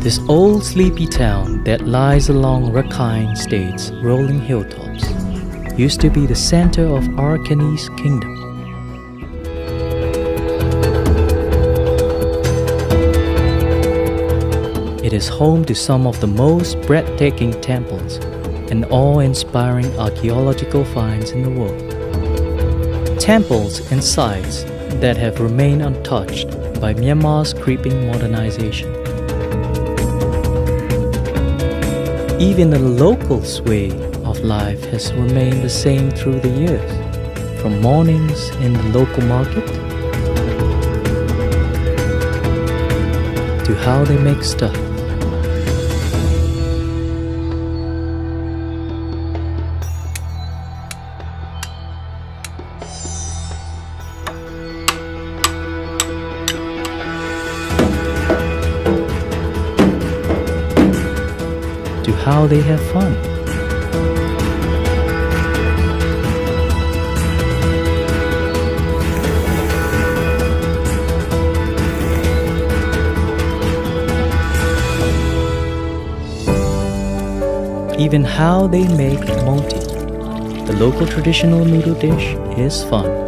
This old sleepy town that lies along Rakhine State's rolling hilltops used to be the center of Arakanese kingdom. It is home to some of the most breathtaking temples and awe-inspiring archaeological finds in the world. Temples and sites that have remained untouched by Myanmar's creeping modernization. Even the locals' way of life has remained the same through the years, from mornings in the local market to how they make stuff. To how they have fun. Even how they make moti, the local traditional noodle dish, is fun.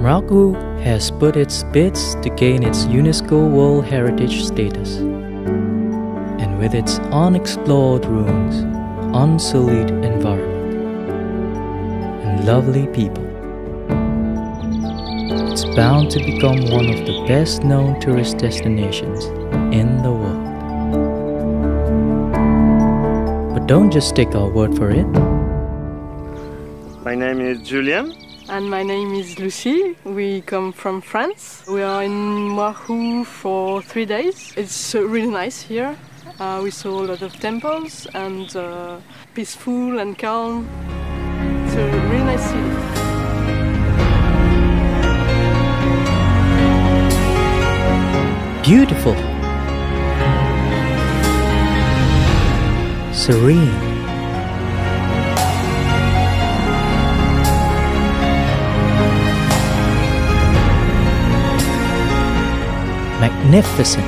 Mrauk U has put its bids to gain its UNESCO World Heritage status. And with its unexplored ruins, unsullied environment, and lovely people, it's bound to become one of the best known tourist destinations in the world. But don't just take our word for it. My name is Julian. And my name is Lucy. We come from France. We are in Mrauk U for three days. It's uh, really nice here. Uh, we saw a lot of temples and uh, peaceful and calm. It's a really nice city. Beautiful. Serene. Magnificent.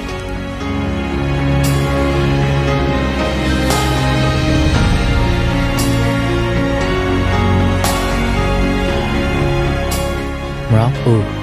Mrauk U